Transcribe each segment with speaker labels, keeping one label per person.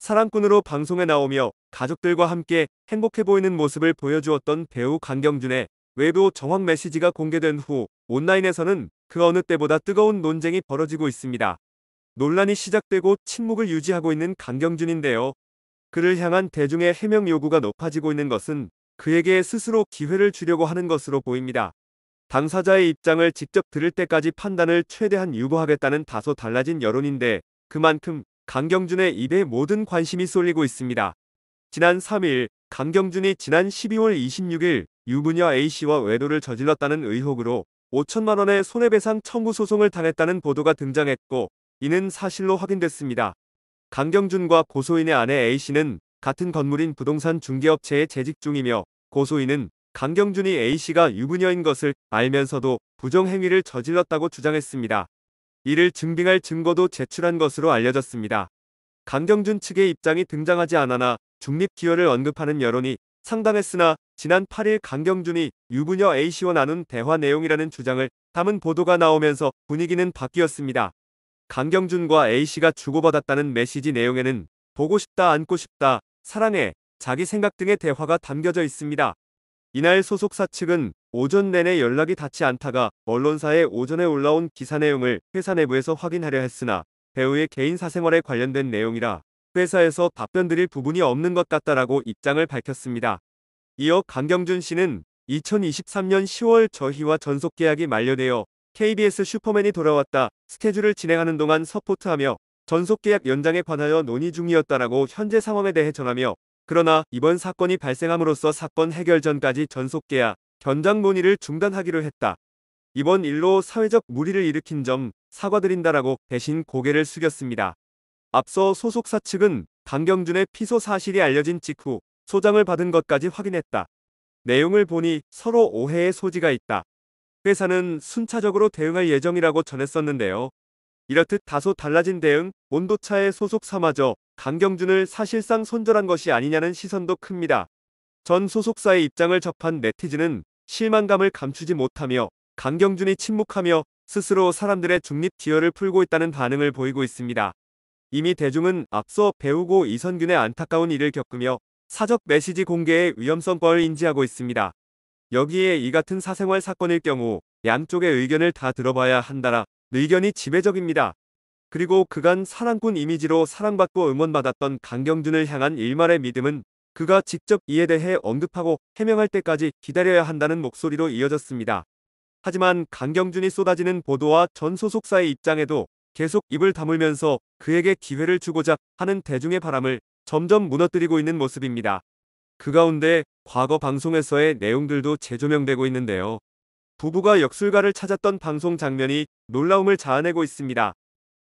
Speaker 1: 사랑꾼으로 방송에 나오며 가족들과 함께 행복해 보이는 모습을 보여주었던 배우 강경준의 외부 정황 메시지가 공개된 후 온라인에서는 그 어느 때보다 뜨거운 논쟁이 벌어지고 있습니다. 논란이 시작되고 침묵을 유지하고 있는 강경준인데요. 그를 향한 대중의 해명 요구가 높아지고 있는 것은 그에게 스스로 기회를 주려고 하는 것으로 보입니다. 당사자의 입장을 직접 들을 때까지 판단을 최대한 유보하겠다는 다소 달라진 여론인데 그만큼 강경준의 입에 모든 관심이 쏠리고 있습니다. 지난 3일 강경준이 지난 12월 26일 유부녀 A씨와 외도를 저질렀다는 의혹으로 5천만 원의 손해배상 청구 소송을 당했다는 보도가 등장했고 이는 사실로 확인됐습니다. 강경준과 고소인의 아내 A씨는 같은 건물인 부동산 중개업체에 재직 중이며 고소인은 강경준이 A씨가 유부녀인 것을 알면서도 부정행위를 저질렀다고 주장했습니다. 이를 증빙할 증거도 제출한 것으로 알려졌습니다. 강경준 측의 입장이 등장하지 않아나 중립 기여를 언급하는 여론이 상당했으나 지난 8일 강경준이 유부녀 A씨와 나눈 대화 내용이라는 주장을 담은 보도가 나오면서 분위기는 바뀌었습니다. 강경준과 A씨가 주고받았다는 메시지 내용에는 보고 싶다 안고 싶다 사랑해 자기 생각 등의 대화가 담겨져 있습니다. 이날 소속사 측은 오전 내내 연락이 닿지 않다가 언론사에 오전에 올라온 기사 내용을 회사 내부에서 확인하려 했으나 배우의 개인 사생활에 관련된 내용이라 회사에서 답변 드릴 부분이 없는 것 같다라고 입장을 밝혔습니다. 이어 강경준 씨는 2023년 10월 저희와 전속 계약이 만료되어 KBS 슈퍼맨이 돌아왔다 스케줄을 진행하는 동안 서포트하며 전속 계약 연장에 관하여 논의 중이었다라고 현재 상황에 대해 전하며 그러나 이번 사건이 발생함으로써 사건 해결 전까지 전속 계약 견장 논의를 중단하기로 했다. 이번 일로 사회적 무리를 일으킨 점 사과드린다라고 대신 고개를 숙였습니다. 앞서 소속사 측은 강경준의 피소 사실이 알려진 직후 소장을 받은 것까지 확인했다. 내용을 보니 서로 오해의 소지가 있다. 회사는 순차적으로 대응할 예정이라고 전했었는데요. 이렇듯 다소 달라진 대응, 온도차의 소속사마저 강경준을 사실상 손절한 것이 아니냐는 시선도 큽니다. 전 소속사의 입장을 접한 네티즌은 실망감을 감추지 못하며 강경준이 침묵하며 스스로 사람들의 중립 기여를 풀고 있다는 반응을 보이고 있습니다. 이미 대중은 앞서 배우고 이선균의 안타까운 일을 겪으며 사적 메시지 공개의 위험성권을 인지하고 있습니다. 여기에 이 같은 사생활 사건일 경우 양쪽의 의견을 다 들어봐야 한다라 의견이 지배적입니다. 그리고 그간 사랑꾼 이미지로 사랑받고 응원받았던 강경준을 향한 일말의 믿음은 그가 직접 이에 대해 언급하고 해명할 때까지 기다려야 한다는 목소리로 이어졌습니다. 하지만 강경준이 쏟아지는 보도와 전 소속사의 입장에도 계속 입을 다물면서 그에게 기회를 주고자 하는 대중의 바람을 점점 무너뜨리고 있는 모습입니다. 그 가운데 과거 방송에서의 내용들도 재조명되고 있는데요. 부부가 역술가를 찾았던 방송 장면이 놀라움을 자아내고 있습니다.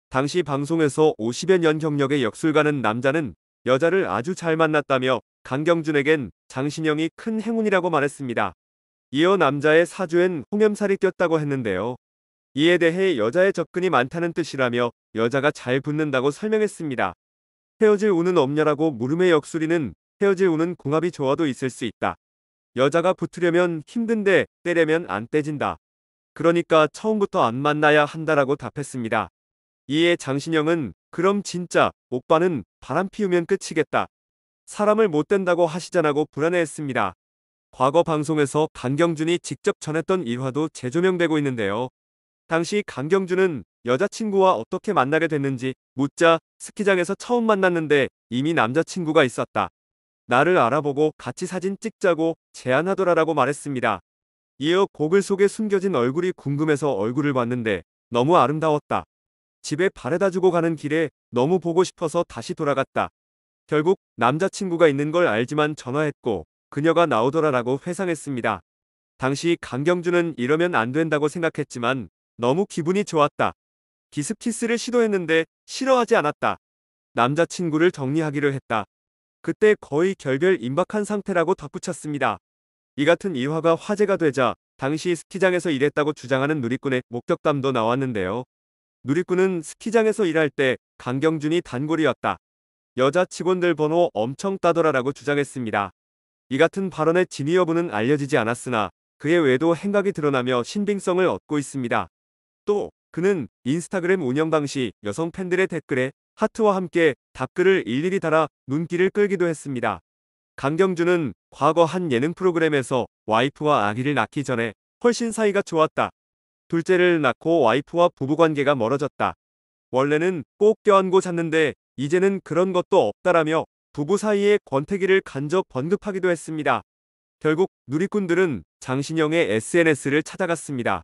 Speaker 1: 당시 방송에서 50여 년 경력의 역술가는 남자는 여자를 아주 잘 만났다며 강경준에겐 장신영이 큰 행운이라고 말했습니다. 이어 남자의 사주엔 홍염살이 꼈다고 했는데요. 이에 대해 여자의 접근이 많다는 뜻이라며 여자가 잘 붙는다고 설명했습니다. 헤어질 운은 없냐라고 물음의 역술이는 헤어질 운은 궁합이 좋아도 있을 수 있다. 여자가 붙으려면 힘든데 떼려면 안 떼진다. 그러니까 처음부터 안 만나야 한다라고 답했습니다. 이에 장신영은 그럼 진짜 오빠는 바람 피우면 끝이겠다. 사람을 못 된다고 하시잖아고 불안해했습니다. 과거 방송에서 강경준이 직접 전했던 일화도 재조명되고 있는데요. 당시 강경준은 여자친구와 어떻게 만나게 됐는지 묻자 스키장에서 처음 만났는데 이미 남자친구가 있었다. 나를 알아보고 같이 사진 찍자고 제안하더라라고 말했습니다. 이어 고글 속에 숨겨진 얼굴이 궁금해서 얼굴을 봤는데 너무 아름다웠다. 집에 바래다 주고 가는 길에 너무 보고 싶어서 다시 돌아갔다. 결국 남자친구가 있는 걸 알지만 전화했고 그녀가 나오더라라고 회상했습니다. 당시 강경준은 이러면 안 된다고 생각했지만 너무 기분이 좋았다. 기습키스를 시도했는데 싫어하지 않았다. 남자친구를 정리하기로 했다. 그때 거의 결별 임박한 상태라고 덧붙였습니다. 이 같은 일화가 화제가 되자 당시 스키장에서 일했다고 주장하는 누리꾼의 목격담도 나왔는데요. 누리꾼은 스키장에서 일할 때 강경준이 단골이었다. 여자 직원들 번호 엄청 따더라라고 주장했습니다. 이 같은 발언의 진위 여부는 알려지지 않았으나 그의 외도 행각이 드러나며 신빙성을 얻고 있습니다. 또 그는 인스타그램 운영 당시 여성 팬들의 댓글에 하트와 함께 답글을 일일이 달아 눈길을 끌기도 했습니다. 강경준은 과거 한 예능 프로그램에서 와이프와 아기를 낳기 전에 훨씬 사이가 좋았다. 둘째를 낳고 와이프와 부부관계가 멀어졌다. 원래는 꼭 껴안고 잤는데 이제는 그런 것도 없다라며 부부 사이의 권태기를 간접 언급하기도 했습니다. 결국 누리꾼들은 장신영의 SNS를 찾아갔습니다.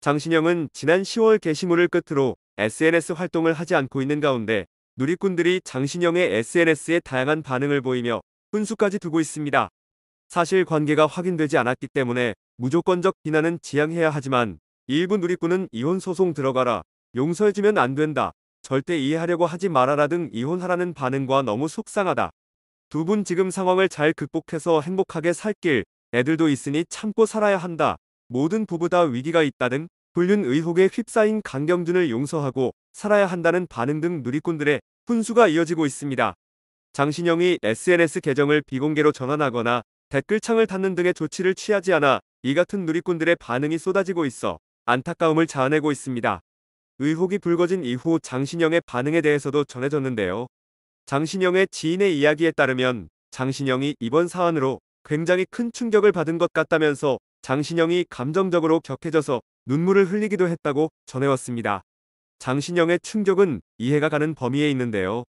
Speaker 1: 장신영은 지난 10월 게시물을 끝으로 SNS 활동을 하지 않고 있는 가운데 누리꾼들이 장신영의 SNS에 다양한 반응을 보이며 훈수까지 두고 있습니다. 사실 관계가 확인되지 않았기 때문에 무조건적 비난은 지양해야 하지만 일부 누리꾼은 이혼 소송 들어가라, 용서해주면 안 된다, 절대 이해하려고 하지 말아라 등 이혼하라는 반응과 너무 속상하다. 두 분 지금 상황을 잘 극복해서 행복하게 살 길, 애들도 있으니 참고 살아야 한다. 모든 부부 다 위기가 있다 등 불륜 의혹에 휩싸인 강경준을 용서하고 살아야 한다는 반응 등 누리꾼들의 훈수가 이어지고 있습니다. 장신영이 SNS 계정을 비공개로 전환하거나 댓글창을 닫는 등의 조치를 취하지 않아 이 같은 누리꾼들의 반응이 쏟아지고 있어 안타까움을 자아내고 있습니다. 의혹이 불거진 이후 장신영의 반응에 대해서도 전해졌는데요. 장신영의 지인의 이야기에 따르면 장신영이 이번 사안으로 굉장히 큰 충격을 받은 것 같다면서 장신영이 감정적으로 격해져서 눈물을 흘리기도 했다고 전해왔습니다. 장신영의 충격은 이해가 가는 범위에 있는데요.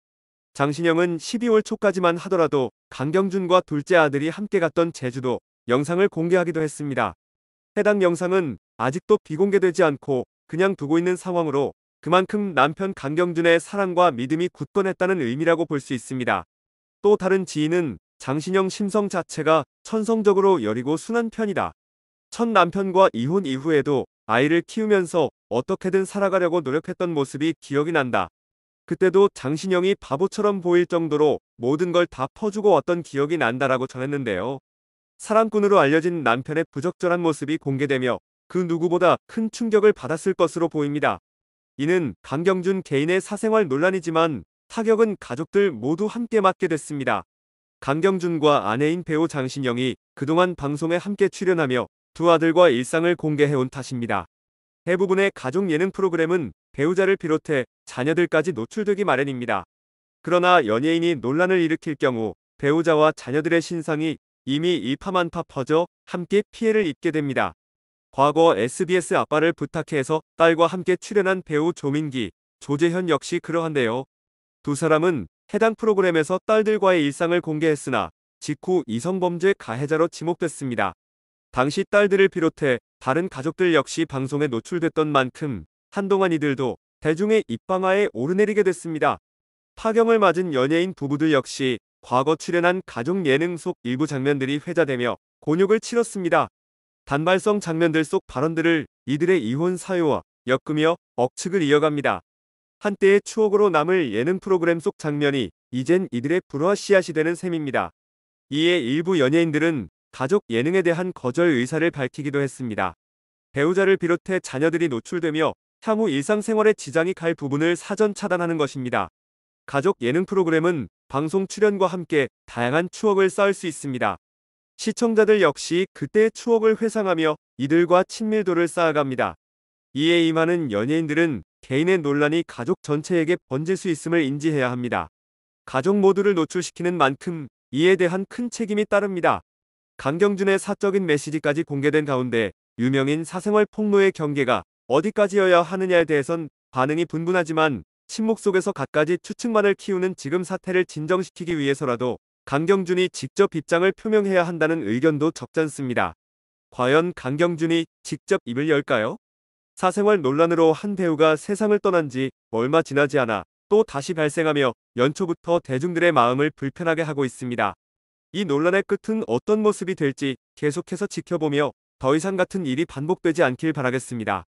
Speaker 1: 장신영은 12월 초까지만 하더라도 강경준과 둘째 아들이 함께 갔던 제주도 영상을 공개하기도 했습니다. 해당 영상은 아직도 비공개되지 않고 그냥 두고 있는 상황으로 그만큼 남편 강경준의 사랑과 믿음이 굳건했다는 의미라고 볼 수 있습니다. 또 다른 지인은 장신영 심성 자체가 천성적으로 여리고 순한 편이다. 첫 남편과 이혼 이후에도 아이를 키우면서 어떻게든 살아가려고 노력했던 모습이 기억이 난다. 그때도 장신영이 바보처럼 보일 정도로 모든 걸 다 퍼주고 왔던 기억이 난다라고 전했는데요. 사랑꾼으로 알려진 남편의 부적절한 모습이 공개되며 그 누구보다 큰 충격을 받았을 것으로 보입니다. 이는 강경준 개인의 사생활 논란이지만 타격은 가족들 모두 함께 맞게 됐습니다. 강경준과 아내인 배우 장신영이 그동안 방송에 함께 출연하며 두 아들과 일상을 공개해온 탓입니다. 대부분의 가족 예능 프로그램은 배우자를 비롯해 자녀들까지 노출되기 마련입니다. 그러나 연예인이 논란을 일으킬 경우 배우자와 자녀들의 신상이 이미 일파만파 퍼져 함께 피해를 입게 됩니다. 과거 SBS 아빠를 부탁해서 딸과 함께 출연한 배우 조민기, 조재현 역시 그러한데요. 두 사람은 해당 프로그램에서 딸들과의 일상을 공개했으나 직후 이성범죄 가해자로 지목됐습니다. 당시 딸들을 비롯해 다른 가족들 역시 방송에 노출됐던 만큼 한동안 이들도 대중의 입방아에 오르내리게 됐습니다. 파경을 맞은 연예인 부부들 역시 과거 출연한 가족 예능 속 일부 장면들이 회자되며 곤욕을 치렀습니다. 단발성 장면들 속 발언들을 이들의 이혼 사유와 엮으며 억측을 이어갑니다. 한때의 추억으로 남을 예능 프로그램 속 장면이 이젠 이들의 불화 씨앗이 되는 셈입니다. 이에 일부 연예인들은 가족 예능에 대한 거절 의사를 밝히기도 했습니다. 배우자를 비롯해 자녀들이 노출되며 향후 일상생활에 지장이 갈 부분을 사전 차단하는 것입니다. 가족 예능 프로그램은 방송 출연과 함께 다양한 추억을 쌓을 수 있습니다. 시청자들 역시 그때의 추억을 회상하며 이들과 친밀도를 쌓아갑니다. 이에 임하는 연예인들은 개인의 논란이 가족 전체에게 번질 수 있음을 인지해야 합니다. 가족 모두를 노출시키는 만큼 이에 대한 큰 책임이 따릅니다. 강경준의 사적인 메시지까지 공개된 가운데 유명인 사생활 폭로의 경계가 어디까지여야 하느냐에 대해선 반응이 분분하지만 침묵 속에서 갖가지 추측만을 키우는 지금 사태를 진정시키기 위해서라도 강경준이 직접 입장을 표명해야 한다는 의견도 적잖습니다. 과연 강경준이 직접 입을 열까요? 사생활 논란으로 한 배우가 세상을 떠난 지 얼마 지나지 않아 또 다시 발생하며 연초부터 대중들의 마음을 불편하게 하고 있습니다. 이 논란의 끝은 어떤 모습이 될지 계속해서 지켜보며 더 이상 같은 일이 반복되지 않길 바라겠습니다.